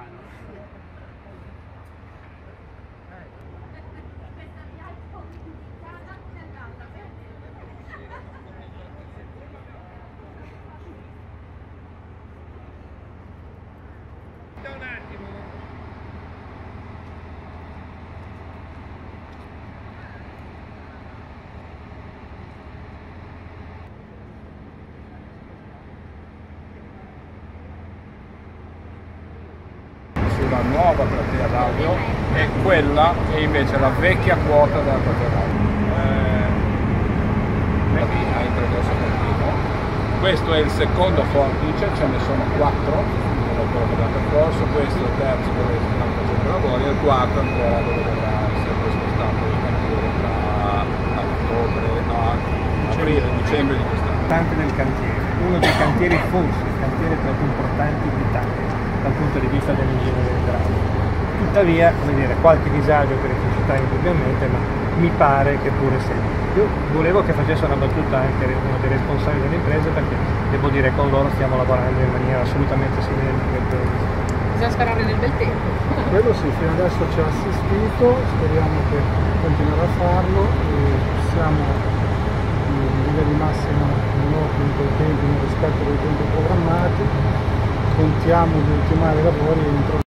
on. La nuova platea d'audio e quella è invece la vecchia quota della platea d'audio. Eh, ha introdotto questo è il secondo fornice, ce ne sono quattro, quello che abbiamo percorso, questo è il terzo dove stiamo facendo i lavori e il quarto ancora dove dovrà essere spostato il cantiere tra ottobre, no, aprile, dicembre. di quest'anno. Importante nel cantiere, uno dei cantieri forse il cantiere tra i più importanti d'Italia dal punto di vista dell'ingegneria idraulica. Tuttavia, come dire, qualche disagio per le società indubbiamente, ma mi pare che pure sia io volevo che facesse una battuta anche uno dei responsabili dell'impresa perché devo dire che con loro stiamo lavorando in maniera assolutamente simile. Bisogna sperare nel bel tempo. Quello sì, fino adesso ci ha assistito, speriamo che continuerà a farlo e siamo in linea di massima in ordine con i tempi, nel rispetto dei tempi programmati, contiamo di ultimare i lavori entro